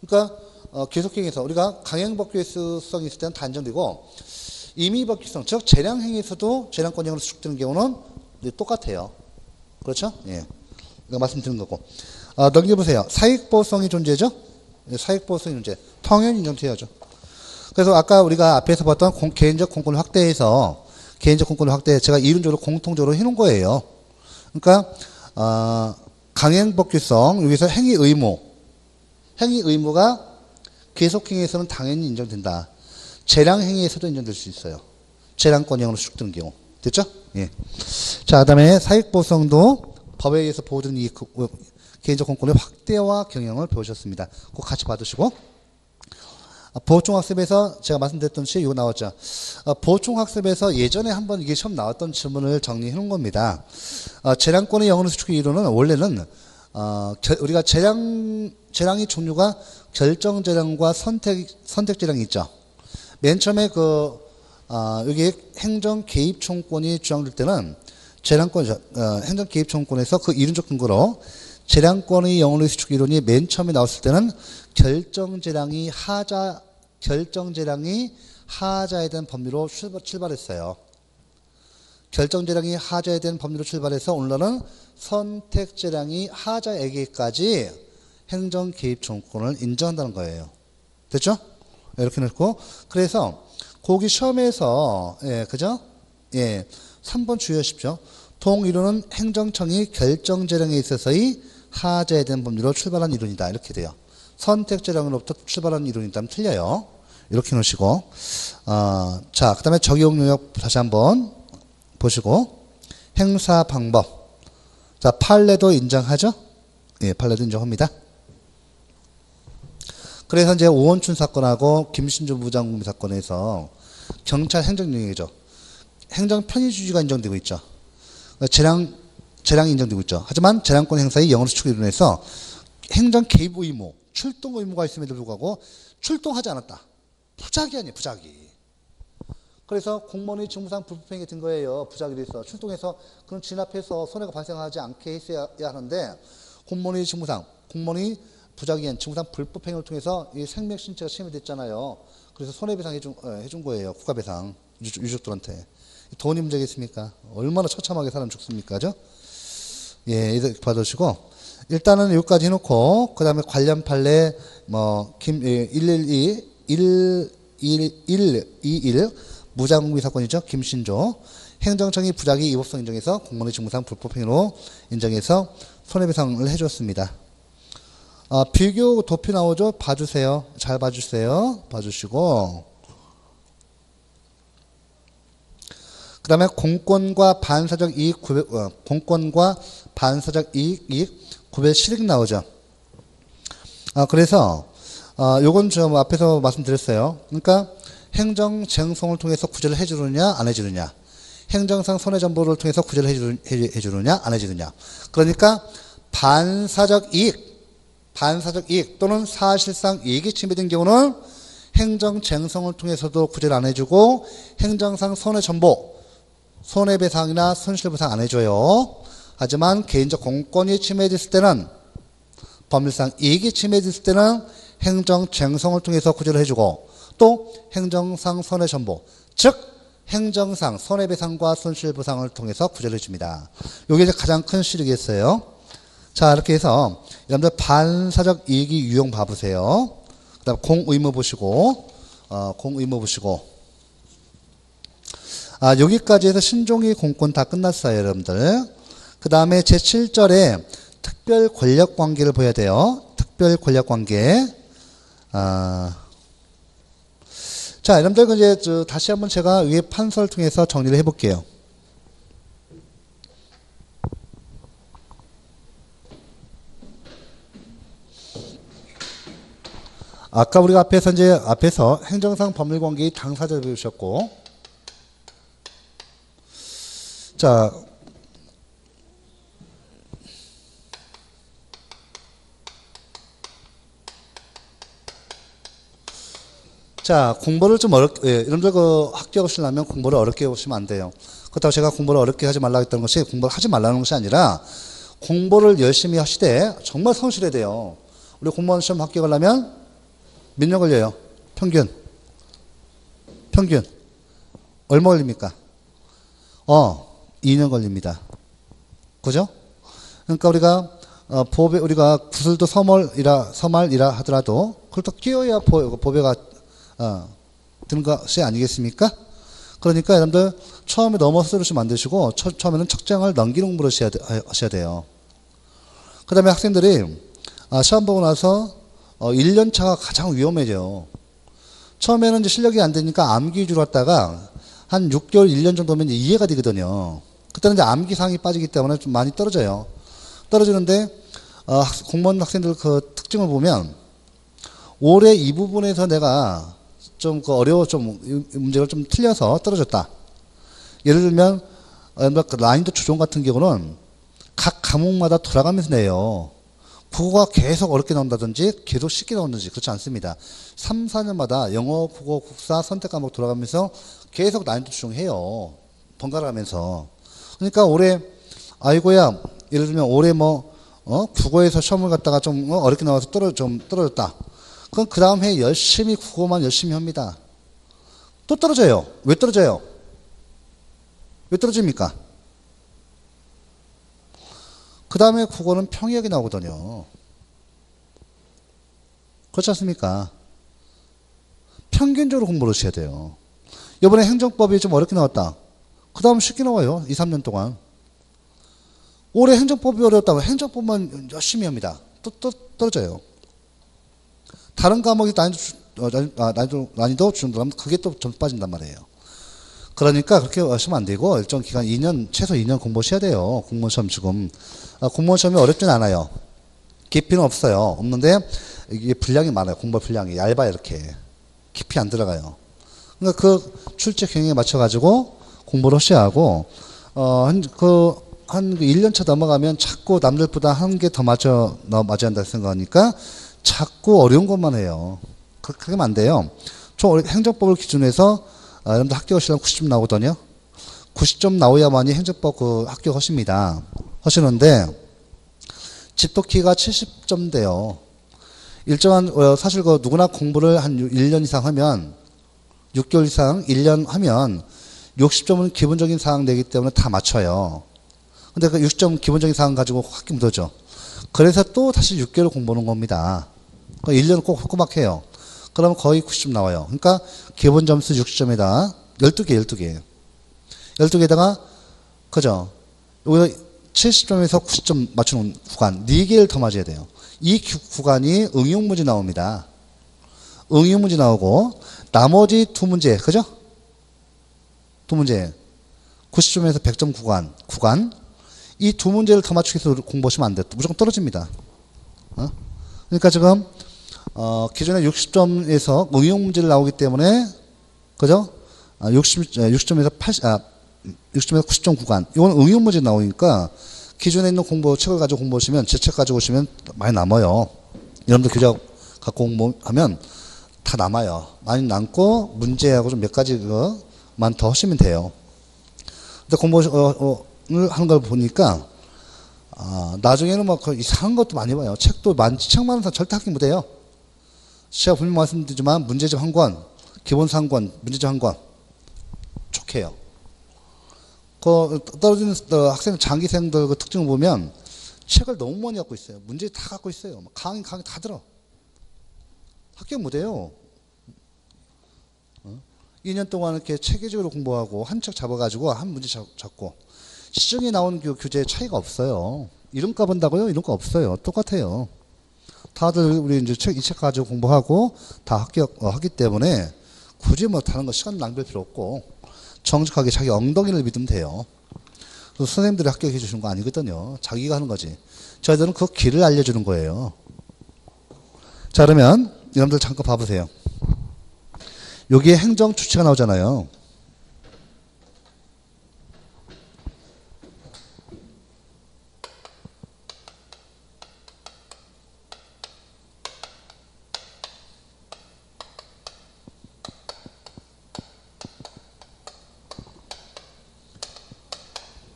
그러니까 어, 계속행위에서 우리가 강행법규성이 있을 때는 다 인정되고 임의법규성 즉 재량행위에서도 재량권형으로 수축되는 경우는 똑같아요. 그렇죠? 예. 말씀드린 거고. 아, 넘겨보세요. 사익보성이 존재죠? 예, 사익보성이 존재. 당연히 인정돼야죠. 그래서 아까 우리가 앞에서 봤던 공, 개인적 공권을 확대해서 개인적 공권을 확대 제가 이론적으로 공통적으로 해놓은 거예요. 그러니까 어, 강행법규성 여기서 행위 의무 행위 의무가 계속행위에서는 당연히 인정된다. 재량행위에서도 인정될 수 있어요. 재량권형으로 수축되는 경우 됐죠? 예. 자, 그다음에 사익보성도 법에 의해서 보호되는 이 그, 개인적 공권의 확대와 경영을 배우셨습니다. 꼭 같이 받으시고. 아, 보충학습에서 제가 말씀드렸던 시 이거 나왔죠. 아, 보충학습에서 예전에 한번 이게 시험 나왔던 질문을 정리해 놓은 겁니다. 아, 재량권의 영어로 수축의 이론은 원래는 어, 우리가 재량 재량의 종류가 결정 재량과 선택 선택 재량이 있죠. 맨 처음에 그 어, 여기 행정 개입 총권이 주장될 때는 재량권 어, 행정 개입 총권에서 그 이론적 근거로 재량권의 영원의 수축 이론이 맨 처음에 나왔을 때는 결정 재량이 하자 결정 재량이 하자에 대한 법리로 출발, 출발했어요. 결정 재량이 하자에 대한 법리로 출발해서 오늘날은 선택 재량이 하자에게까지 행정 개입 정권을 인정한다는 거예요. 됐죠? 이렇게 놓고 그래서 거기 시험에서 예, 그죠? 예. 3번 주의하십시오. 동이론은 행정청이 결정 재량에 있어서의 하자에 대한 법리로 출발한 이론이다. 이렇게 돼요. 선택재량으로부터 출발한 이론이다면 틀려요. 이렇게 놓으시고 어, 자, 그 다음에 적용 영역 다시 한번 보시고 행사 방법 자, 판례도 인정하죠? 예, 판례도 인정합니다. 그래서 이제 오원춘 사건하고 김신조 부장군 사건에서 경찰 행정영역이죠. 행정 편의주의가 인정되고 있죠. 재량 재량이 인정되고 있죠. 하지만 재량권 행사의 영어로 수축 이론에서 행정 개입 의무, 출동 의무가 있음에도 불구하고 출동하지 않았다. 부작위 아니에요, 부작위. 그래서 공무원의 직무상 불법행위 된 거예요. 부작위로 있어. 출동해서 그런 진압해서 손해가 발생하지 않게 했어야 하는데 공무원의 직무상, 공무원이 부작위한 직무상 불법행위를 통해서 이 생명 신체가 침해 됐잖아요. 그래서 손해배상 해준, 어, 해준 거예요. 국가배상. 유족들한테. 돈이 문제겠습니까? 얼마나 처참하게 사람 죽습니까? 죠? 예, 이렇게 받으시고 일단은 여기까지 해놓고 그 다음에 관련 판례 뭐김 112 11121 무장공비 사건이죠. 김신조 행정청이 부작위 위법성 인정해서 공무원의 직무상 불법행위로 인정해서 손해배상을 해줬습니다. 아, 비교 도표 나오죠? 봐주세요. 잘 봐주세요. 봐주시고 그 다음에 공권과 반사적 이익 구별, 어, 공권과 반사적 이익, 이익 구별 실익 나오죠. 아, 그래서, 아, 요건 좀 앞에서 말씀드렸어요. 그러니까 행정 쟁송을 통해서 구제를 해주느냐, 안 해주느냐. 행정상 손해정보를 통해서 구제를 해주, 해주느냐, 안 해주느냐. 그러니까 반사적 이익, 반사적 이익 또는 사실상 이익이 침해된 경우는 행정 쟁송을 통해서도 구제를 안 해주고 행정상 손해정보, 손해배상이나 손실보상 안 해줘요. 하지만 개인적 공권이 침해됐을 때는 법률상 이익이 침해됐을 때는 행정쟁성을 통해서 구제를 해주고 또 행정상 손해전보 즉 행정상 손해배상과 손실보상을 통해서 구제를 해줍니다. 이게 가장 큰 실익이었어요. 자, 이렇게 해서 여러분들 반사적 이익이 유형 봐보세요. 그 다음 공의무 보시고, 어, 공의무 보시고. 아, 여기까지 해서 신종이 공권 다 끝났어요, 여러분들. 그 다음에 제7절에 특별 권력 관계를 보여야 돼요. 특별 권력 관계. 아, 자, 여러분들 이제 저 다시 한번 제가 위에 판서를 통해서 정리를 해볼게요. 아까 우리가 앞에서 이제 앞에서 행정상 법률 관계의 당사자를 배우셨고, 자, 자, 공부를 좀 어렵게, 예, 여러분들 그 학교 오시려면 공부를 어렵게 오시면 안 돼요. 그렇다고 제가 공부를 어렵게 하지 말라고 했던 것이 공부를 하지 말라는 것이 아니라 공부를 열심히 하시되 정말 성실해야 돼요. 우리 공무원 시험 합격하려면 몇 년 걸려요? 평균. 평균. 얼마 걸립니까? 어, 2년 걸립니다. 그죠? 그러니까 우리가 어, 보배 우리가 구슬도 서멀이라 서말이라 하더라도 그걸 또 끼워야 보, 보배가 어, 드는 것이 아니겠습니까? 그러니까 여러분들 처음에 넘어서 안 되시고 처, 음에는 척장을 넘기는 공부를 하셔야, 돼, 하셔야 돼요. 그 다음에 학생들이 아, 시험 보고 나서 어, 1년 차가 가장 위험해져요. 처음에는 이제 실력이 안 되니까 암기 위주로 했다가 한 6개월, 1년 정도면 이제 이해가 되거든요. 그때는 이제 암기상이 빠지기 때문에 좀 많이 떨어져요. 떨어지는데 어, 공무원 학생들 그 특징을 보면 올해 이 부분에서 내가 좀 그 어려워 좀 문제가 좀 틀려서 떨어졌다. 예를 들면 어, 그 라인도 조정 같은 경우는 각 과목마다 돌아가면서 내요. 국어가 계속 어렵게 나온다든지 계속 쉽게 나온다든지 그렇지 않습니다. 3, 4년마다 영어, 국어, 국사 선택 과목 돌아가면서 계속 난이도 조정해요. 번갈아 가면서. 그러니까 올해 아이고야 예를 들면 올해 뭐 어? 국어에서 시험을 갔다가 좀 어, 어렵게 나와서 떨어 좀 떨어졌다. 그럼 그 다음 해 열심히 국어만 열심히 합니다. 또 떨어져요. 왜 떨어져요? 왜 떨어집니까? 그 다음에 국어는 평이하게 나오거든요. 그렇지 않습니까? 평균적으로 공부를 하셔야 돼요. 이번에 행정법이 좀 어렵게 나왔다. 그 다음 쉽게 나와요. 2, 3년 동안. 올해 행정법이 어렵다고 행정법만 열심히 합니다. 또, 또 떨어져요. 다른 과목이 난이도, 어, 난이도, 난이도 주는다면 그게 또점 빠진단 말이에요. 그러니까 그렇게 하시면 안 되고 일정 기간 2년, 최소 2년 공부하셔야 돼요. 공무원 시험 지금. 아, 공무원 시험이 어렵진 않아요. 깊이는 없어요. 없는데 이게 분량이 많아요. 공부 분량이 얇아 이렇게 깊이 안 들어가요. 그러니까 그 출제 경향에 맞춰 가지고 공부를 하셔야 하고 어그 한 1년차 그 넘어가면 자꾸 남들보다 한 개 더 맞춰, 맞아야 한다 생각하니까 자꾸 어려운 것만 해요. 그렇게 하면 안 돼요. 총 행정법을 기준해서 아, 여러분들 합격하시려면 90점 나오거든요. 90점 나오야만이 행정법 그 합격하십니다. 하시는데 집도키가 70점 돼요. 일정한 어, 사실 그 누구나 공부를 한 1년 이상 하면 6개월 이상 1년 하면 60점은 기본적인 사항 내기 때문에 다 맞춰요. 근데 그 60점 기본적인 사항 가지고 확 못하죠. 그래서 또 다시 6개월 공부하는 겁니다. 그 1년 꼭 꼬박 해요. 그러면 거의 90점 나와요. 그러니까 기본 점수 60점에다 12개, 12개. 12개에다가, 그죠? 여기서 70점에서 90점 맞추는 구간, 4개를 더 맞아야 돼요. 이 구간이 응용 문제 나옵니다. 응용 문제 나오고, 나머지 두 문제, 그죠? 두 문제. 90점에서 100점 구간, 구간. 이 두 문제를 더 맞추기 위해서 공부하시면 안 돼요. 무조건 떨어집니다. 어? 그러니까 지금, 어, 기존에 60점에서 응용 문제를 나오기 때문에, 그죠? 아, 60, 60점에서 80, 아, 60점에서 90점 구간. 이건 응용 문제 나오니까 기존에 있는 공부 책을 가지고 공부하시면 제 책 가지고 오시면 많이 남아요. 여러분들 교재 갖고 공부하면 다 남아요. 많이 남고 문제하고 좀 몇 가지 만 더 하시면 돼요. 근데 공부를 어, 어, 하는 걸 보니까 아, 나중에는 뭐 이상한 것도 많이 봐요. 책도 만, 책 많은 사람 절대 합격 못해요. 제가 분명 말씀드리지만 문제집 한 권, 기본서 한 권, 문제집 한 권, 촉해요. 그 떨어지는 어, 학생 장기생들 그 특징을 보면 책을 너무 많이 갖고 있어요. 문제 다 갖고 있어요. 막 강의 강의 다 들어. 합격 못해요. 어? 2년 동안 이렇게 체계적으로 공부하고 한 책 잡아가지고 한 문제 잡, 잡고 시중에 나온 교, 교재 차이가 없어요. 이름값 본다고요? 이름값 없어요. 똑같아요. 다들 우리 이제 책, 이 책 가지고 공부하고 다 합격, 어, 하기 때문에 굳이 뭐 다른 거 시간 낭비할 필요 없고 정직하게 자기 엉덩이를 믿으면 돼요. 그 선생님들이 합격해 주시는 거 아니거든요. 자기가 하는 거지. 저희들은 그 길을 알려주는 거예요. 자, 그러면 여러분들 잠깐 봐보세요. 여기에 행정 주체가 나오잖아요.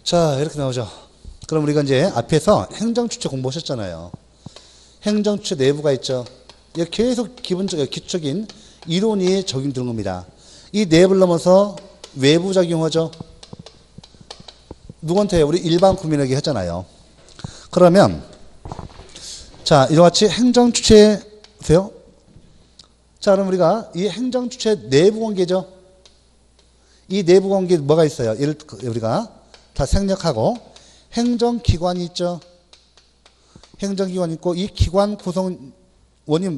자, 이렇게 나오죠. 그럼 우리가 이제 앞에서 행정주체 공부하셨잖아요. 행정주체 내부가 있죠. 계속 기본적인, 기초적인 이론이 적용되는 겁니다. 이 내부를 넘어서 외부 작용하죠. 누구한테? 우리 일반 국민에게 하잖아요. 그러면, 자, 이와 같이 행정 주체세요. 자, 그럼 우리가 이 행정 주체 내부 관계죠. 이 내부 관계 뭐가 있어요? 예를 우리가 다 생략하고 행정기관이 있죠. 행정기관 있고 이 기관 구성원이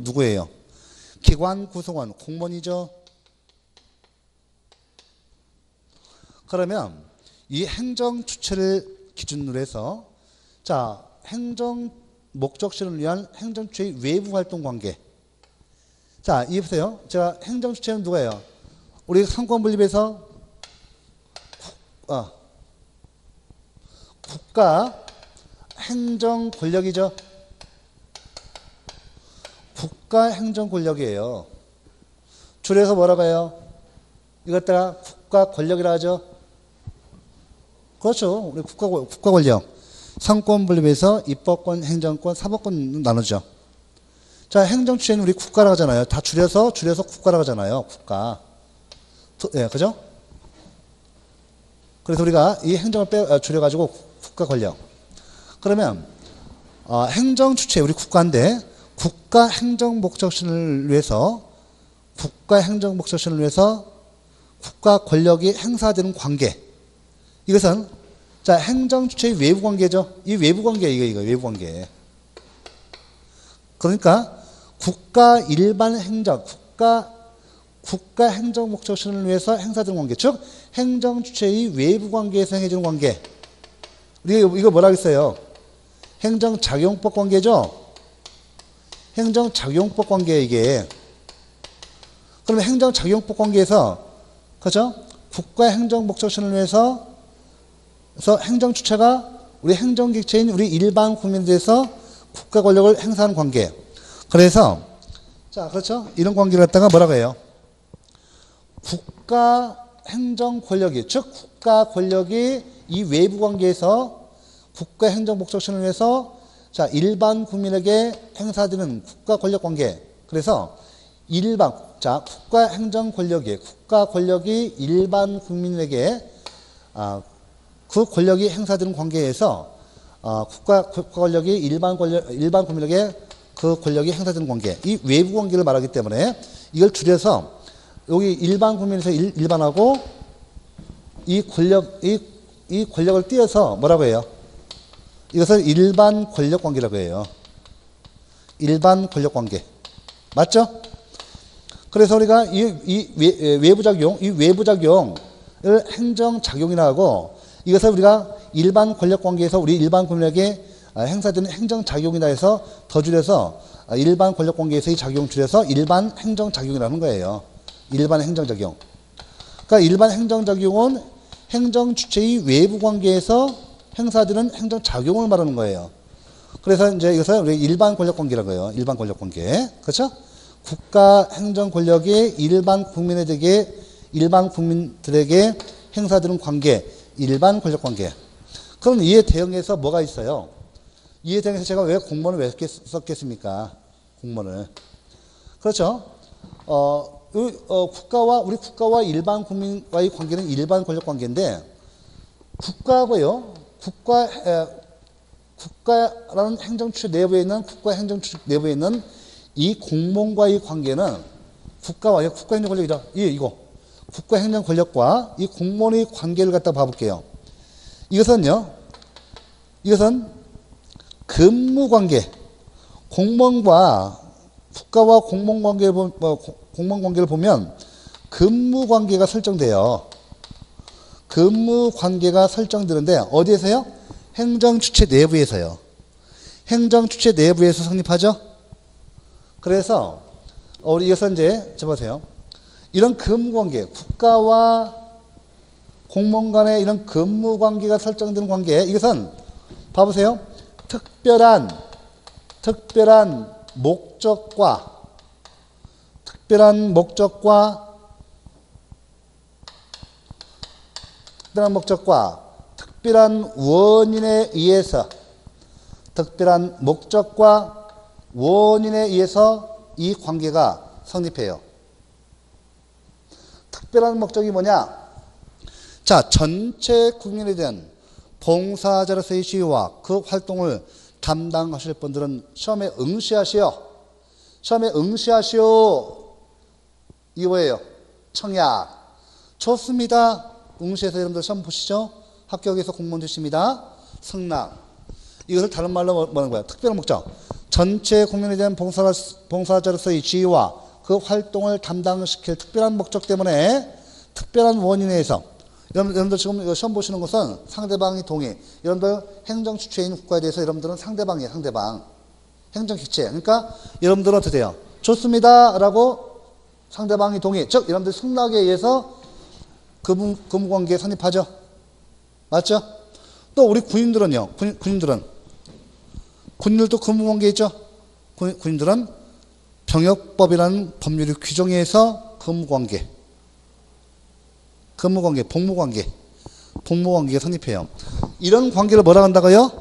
누구예요? 기관 구성원 공무원이죠. 그러면 이 행정 주체를 기준으로 해서 자 행정 목적실을 위한 행정 주체의 외부 활동 관계. 자, 이 보세요. 제가 행정 주체는 누가예요? 우리 상권 분립에서 어, 국가 행정 권력이죠. 국가 행정 권력이에요. 줄여서 뭐라고 해요? 이것들아 국가 권력이라 하죠. 그렇죠. 우리 국가, 국가 권력. 상권 분립에서 입법권, 행정권, 사법권 나누죠. 자, 행정 주체는 우리 국가라고 하잖아요. 다 줄여서, 줄여서 국가라고 하잖아요. 국가. 예, 네, 그죠? 그래서 우리가 이 행정을 빼, 어, 줄여가지고 국가 권력. 그러면, 어, 행정 주체, 우리 국가인데, 국가 행정 목적실을 위해서, 국가 행정 목적실을 위해서 국가 권력이 행사되는 관계. 이것은, 자, 행정 주체의 외부 관계죠. 이 외부 관계, 이거, 이거, 외부 관계. 그러니까, 국가 일반 행정, 국가 국가 행정 목적실을 위해서 행사되는 관계, 즉 행정 주체의 외부 관계에서 행해지는 관계. 우리가 이거 뭐라 그랬어요? 행정 작용법 관계죠. 행정 작용법 관계 이게. 그러면 행정 작용법 관계에서 그렇죠? 국가 행정 목적실을 위해서 그래서 행정 주체가 우리 행정 객체인 우리 일반 국민에 대해서 국가 권력을 행사하는 관계. 그래서 자 그렇죠? 이런 관계를 갖다가 뭐라고 해요? 국가 행정 권력이 즉 국가 권력이 이 외부 관계에서 국가 행정 목적실을 위해서 자 일반 국민에게 행사되는 국가 권력 관계 그래서 일반 자 국가 행정 권력이 국가 권력이 일반 국민에게 아, 그 권력이 행사되는 관계에서 아, 국가, 국가 권력이 일반 권력 일반 국민에게 그 권력이 행사되는 관계 이 외부 관계를 말하기 때문에 이걸 줄여서 여기 일반 국민에서 일, 일반하고 이 권력, 이, 이 권력을 띄어서 뭐라고 해요? 이것을 일반 권력 관계라고 해요. 일반 권력 관계. 맞죠? 그래서 우리가 이, 이 외부작용, 이 외부작용을 행정작용이라 하고 이것을 우리가 일반 권력 관계에서 우리 일반 국민에게 행사되는 행정작용이라 해서 더 줄여서 일반 권력 관계에서의 작용 줄여서 일반 행정작용이라는 거예요. 일반 행정작용. 그러니까 일반 행정작용은 행정 주체의 외부 관계에서 행사되는 행정작용을 말하는 거예요. 그래서 이제 이것을 우리 일반 권력 관계라고 해요. 일반 권력 관계. 그렇죠? 국가 행정 권력이 일반 국민에게 일반 국민들에게 행사되는 관계, 일반 권력 관계. 그럼 이에 대응해서 뭐가 있어요? 이에 대응해서 제가 왜 공무원을 왜 썼겠습니까? 공무원을. 그렇죠? 어, 어, 국가와 우리 국가와 일반 국민과의 관계는 일반 권력 관계인데 국가고요. 국가 에, 국가라는 행정추 내부에 있는 국가 행정추 내부에 있는 이 공무원과의 관계는 국가와 이 국가 행정 권력이죠. 이 이거 국가 행정 권력과 이 공무원의 관계를 갖다 봐볼게요. 이것은요. 이것은 근무 관계, 공무원과 국가와 공무원 관계를 보, 뭐, 공무원 관계를 보면 근무 관계가 설정돼요. 근무 관계가 설정되는데 어디에서요? 행정 주체 내부에서요. 행정 주체 내부에서 성립하죠. 그래서 우리 이것은 이제 저 보세요. 이런 근무 관계, 국가와 공무원 간의 이런 근무 관계가 설정되는 관계, 이것은 봐보세요. 특별한 특별한 목적과 특별한 목적과 특별한 목적과 특별한 원인에 의해서 특별한 목적과 원인에 의해서 이 관계가 성립해요. 특별한 목적이 뭐냐? 자, 전체 국민에 대한 봉사자로서의 지위와 그 활동을 담당하실 분들은 시험에 응시하시오. 시험에 응시하시오. 이거 뭐예요? 청약. 좋습니다. 응시해서 여러분들 시험 보시죠. 합격해서 공무원 되십니다. 승낙. 이것을 다른 말로 뭐- 뭐라는 거야? 특별한 목적. 전체 국민에 대한 봉사, 봉사자로서의 지위와 그 활동을 담당시킬 특별한 목적 때문에 특별한 원인에 의해서 여러분, 여러분들 지금 시험 보시는 것은 상대방이 동의. 여러분들 행정 주체인 국가에 대해서 여러분들은 상대방이에요, 상대방. 행정 기체. 그러니까 여러분들은 어떻게 돼요? 좋습니다. 라고 상대방이 동의. 즉, 여러분들 승낙에 의해서 근무, 근무관계에 선입하죠. 맞죠? 또 우리 군인들은요, 군, 군인들은. 군인들도 근무관계 있죠? 군, 군인들은 병역법이라는 법률이 규정해서 근무관계. 근무관계, 복무관계, 복무관계가 성립해요. 이런 관계를 뭐라 한다고요?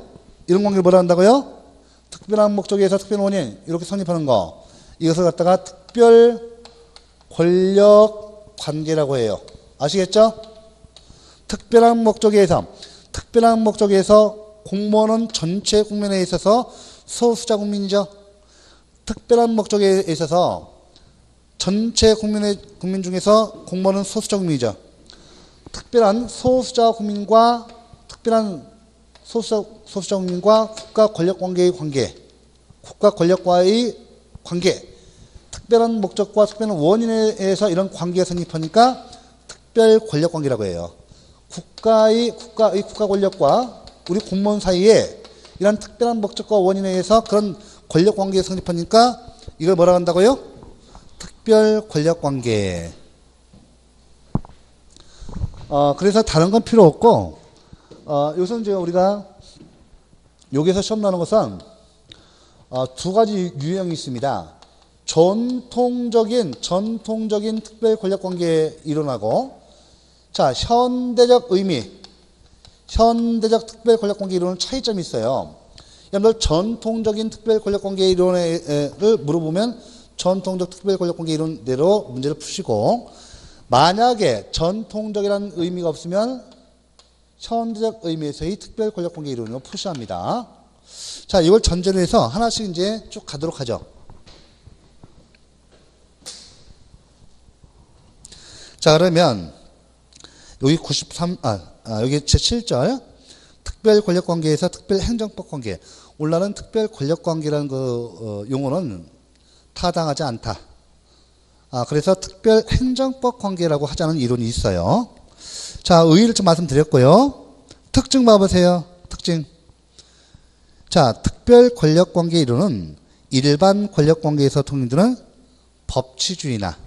이런 관계를 뭐라 한다고요? 특별한 목적에서 특별 원인 이렇게 성립하는 거 이것을 갖다가 특별 권력 관계라고 해요. 아시겠죠? 특별한 목적에서 특별한 목적에서 공무원은 전체 국민에 있어서 소수자 국민이죠. 특별한 목적에 있어서 전체 국민의 국민 중에서 공무원은 소수자 국민이죠. 특별한 소수자 국민과 특별한 소수자, 소수자 국민과 국가 권력 관계의 관계, 국가 권력과의 관계, 특별한 목적과 특별한 원인에 의해서 이런 관계가 성립하니까 특별 권력 관계라고 해요. 국가의 국가의 국가 권력과 우리 공무원 사이에 이런 특별한 목적과 원인에 의해서 그런 권력 관계가 성립하니까 이걸 뭐라 한다고요? 특별 권력 관계. 어, 그래서 다른 건 필요 없고, 어, 여기서 이제 우리가 여기서 시험 나는 것은 어, 두 가지 유형이 있습니다. 전통적인 전통적인 특별 권력 관계에 일어나고, 자 현대적 의미, 현대적 특별 권력 관계 이론은 차이점이 있어요. 여러분들 전통적인 특별 권력 관계 이론을 물어보면 전통적 특별 권력 관계 이론대로 문제를 푸시고 만약에 전통적이라는 의미가 없으면 현대적 의미에서의 특별 권력 관계 이론을 푸셔야 합니다. 자, 이걸 전제로 해서 하나씩 이제 쭉 가도록 하죠. 자, 그러면 여기 93, 아, 아 여기 제 7절. 특별 권력 관계에서 특별 행정법 관계. 올라는 특별 권력 관계라는 그 어, 용어는 타당하지 않다. 아, 그래서 특별 행정법 관계라고 하자는 이론이 있어요. 자, 의의를 좀 말씀드렸고요. 특징 봐보세요. 특징. 자, 특별 권력 관계 이론은 일반 권력 관계에서 통용되는 법치주의나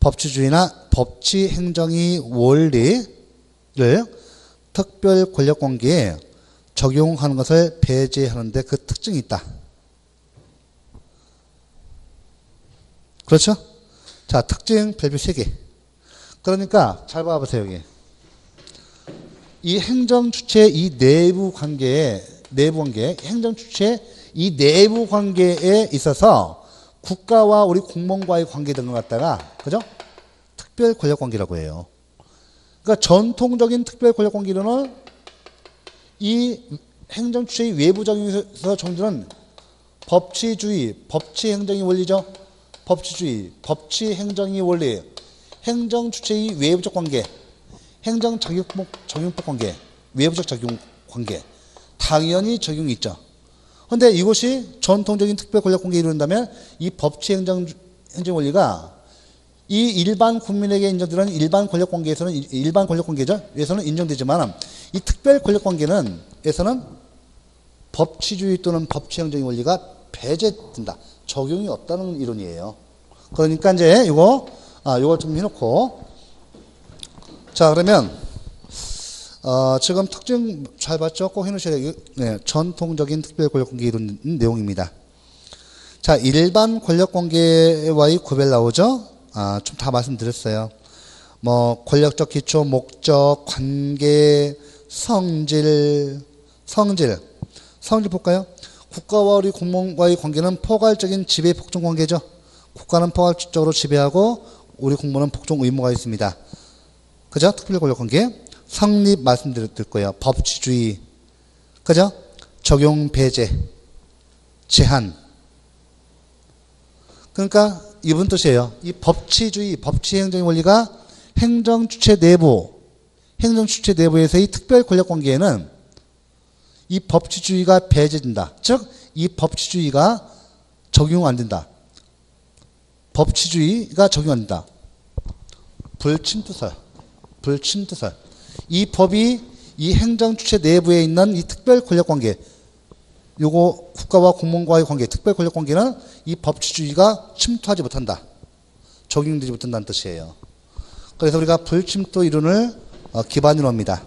법치주의나 법치 행정의 원리를 특별 권력 관계에 적용하는 것을 배제하는데 그 특징이 있다. 그렇죠? 자, 특징 별표 3개. 그러니까 잘 봐보세요, 여기. 이 행정 주체 이 내부 관계에 내부 관계, 행정 주체 이 내부 관계에 있어서 국가와 우리 공무원과의 관계 등을 갖다가 그죠? 특별 권력 관계라고 해요. 그러니까 전통적인 특별 권력 관계로는 이 행정 주체의 외부 적용에서 정도는 법치주의, 법치 행정의 원리죠. 법치주의, 법치 행정의 원리, 행정 주체의 외부적 관계, 행정 적용법 관계, 외부적 적용 관계. 당연히 적용이 있죠. 근데 이것이 전통적인 특별 권력 관계에 이른다면 이 법치 행정 행정 원리가 이 일반 국민에게 인정되는 일반 권력 관계에서는 일반 권력 관계죠. 에서는 인정되지만 이 특별 권력 관계는 에서는 법치주의 또는 법치 행정의 원리가 배제된다. 적용이 없다는 이론이에요. 그러니까 이제 이거 아 이거 좀 해놓고 자 그러면 어, 지금 특징 잘 봤죠? 꼭 해놓으셔야 돼요. 네, 전통적인 특별 권력 관계 이론 내용입니다. 자 일반 권력 관계와의 구별 나오죠? 아, 좀 다 말씀드렸어요. 뭐 권력적 기초, 목적, 관계, 성질, 성질, 성질 볼까요? 국가와 우리 공무원과의 관계는 포괄적인 지배 복종 관계죠. 국가는 포괄적으로 지배하고 우리 공무원은 복종 의무가 있습니다. 그죠? 특별 권력 관계. 성립 말씀드릴 거예요. 법치주의. 그죠? 적용 배제. 제한. 그러니까 이분 뜻이에요. 이 법치주의, 법치행정의 원리가 행정 주체 내부, 행정 주체 내부에서의 특별 권력 관계에는 이 법치주의가 배제된다. 즉, 이 법치주의가 적용 안 된다. 법치주의가 적용 안 된다. 불침투설. 불침투설. 이 법이 이 행정 주체 내부에 있는 이 특별 권력 관계, 요거 국가와 공무원과의 관계, 특별 권력 관계는 이 법치주의가 침투하지 못한다. 적용되지 못한다는 뜻이에요. 그래서 우리가 불침투 이론을 어, 기반으로 합니다.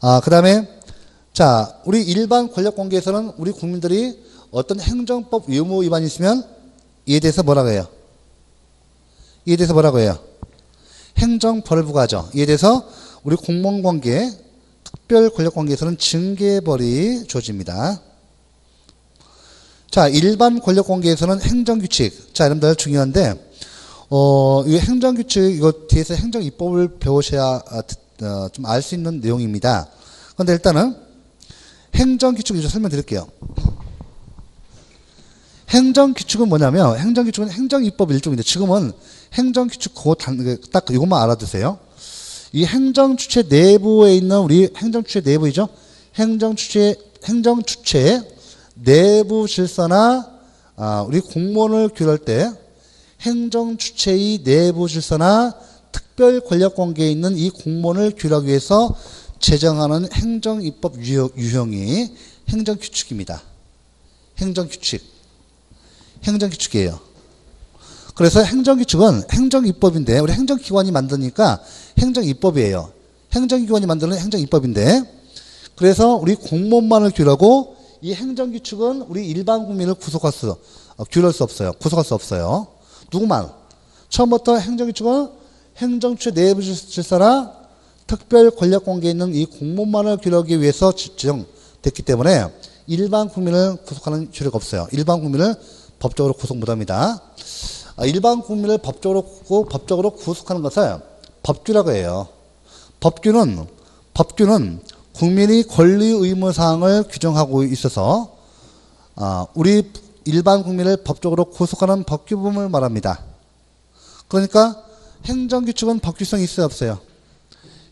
아, 그 다음에, 자, 우리 일반 권력 관계에서는 우리 국민들이 어떤 행정법 의무 위반이 있으면 이에 대해서 뭐라고 해요? 이에 대해서 뭐라고 해요? 행정벌을 부과하죠. 이에 대해서 우리 공무원 관계, 특별 권력 관계에서는 징계벌이 주어집니다. 자, 일반 권력 관계에서는 행정규칙. 자, 여러분들 중요한데, 어, 이 행정규칙, 이거 뒤에서 행정입법을 배우셔야 어, 좀알 수 있는 내용입니다. 그런데 일단은 행정규칙 좀 설명드릴게요. 행정규칙은 뭐냐면, 행정규칙은 행정입법 일종인데, 지금은 행정규칙 그거 단, 딱 이것만 알아두세요. 이 행정주체 내부에 있는 우리 행정주체 내부이죠. 행정주체, 행정주체 내부 질서나, 아, 우리 공무원을 규율할 때 행정주체의 내부 질서나 특별 권력 관계에 있는 이 공무원을 규율하기 위해서 제정하는 행정입법 유형이 행정규칙입니다. 행정규칙. 행정규칙이에요. 그래서 행정규칙은 행정입법인데 우리 행정기관이 만드니까 행정입법이에요. 행정기관이 만드는 행정입법인데 그래서 우리 공무원만을 규율하고 이 행정규칙은 우리 일반 국민을 구속할 수 어, 규율할 수 없어요. 구속할 수 없어요. 누구만 처음부터 행정규칙은 행정처 내부 질서나 특별 권력 관계에 있는 이 공무원만을 규율하기 위해서 지정됐기 때문에 일반 국민을 구속하는 효력가 없어요. 일반 국민을 법적으로 구속 못합니다. 아, 일반 국민을 법적으로 법적으로 구속하는 것을 법규라고 해요. 법규는 법규는 국민의 권리 의무 사항을 규정하고 있어서 아, 우리 일반 국민을 법적으로 구속하는 법규범을 말합니다. 그러니까 행정규칙은 법규성이 있어요 없어요?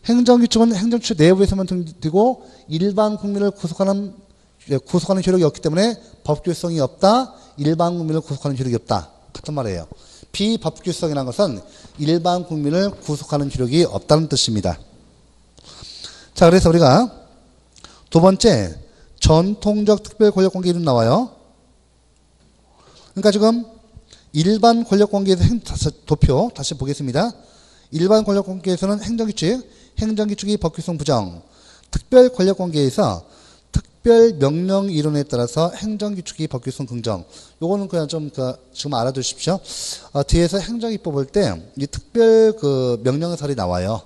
행정규칙은 행정처 내부에서만 되고 일반 국민을 구속하는 예, 구속하는 효력이 없기 때문에 법규성이 없다. 일반 국민을 구속하는 효력이 없다. 같은 말이에요. 비법규성이라는 것은 일반 국민을 구속하는 효력이 없다는 뜻입니다. 자, 그래서 우리가 두 번째 전통적 특별 권력 관계 이름 나와요. 그러니까 지금 일반 권력 관계에서 도표 다시 보겠습니다. 일반 권력 관계에서는 행정규칙, 행정규칙이 법규성 부정, 특별 권력 관계에서 특별 명령 이론에 따라서 행정규칙이 법규성 긍정. 요거는 그냥 좀 그, 지금 알아두십시오. 어, 뒤에서 행정 입법 볼 때 이 특별 그 명령설이 나와요.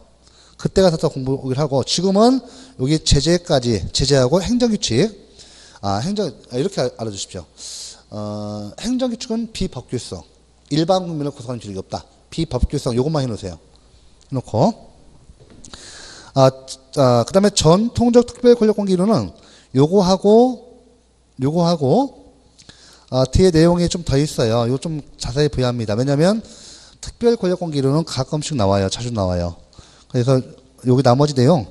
그때 가서 더 공부를 하고 지금은 여기 제재까지 제재하고 행정 규칙. 아 행정 아, 이렇게 알아두십시오. 어, 행정 규칙은 비법규성. 일반 국민을 구성하는 규칙이 없다. 비법규성 요것만 해 놓으세요. 해 놓고 아, 아 그 다음에 전통적 특별 권력 이론은 요거 하고 요거 하고 아, 뒤에 내용이 좀 더 있어요. 요 좀 자세히 부여합니다. 왜냐하면 특별 권력 이론은 가끔씩 나와요. 자주 나와요. 그래서 여기 나머지 내용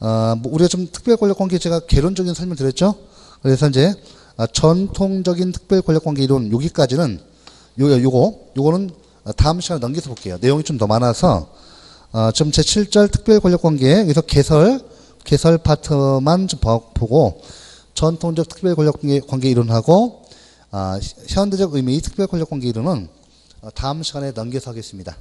아, 뭐 우리가 좀 특별 권력 관계 제가 개론적인 설명 드렸죠. 그래서 이제 아, 전통적인 특별 권력 관계 이론 여기까지는 요 요거 요거는 다음 시간에 넘겨서 볼게요. 내용이 좀 더 많아서 어, 좀제 7절 특별 권력 관계 여기서 개설 개설 파트만 좀 보- 보고 전통적 특별 권력 관계, 이론하고 아, 현대적 의미 특별 권력 관계 이론은 어, 다음 시간에 넘겨서 하겠습니다.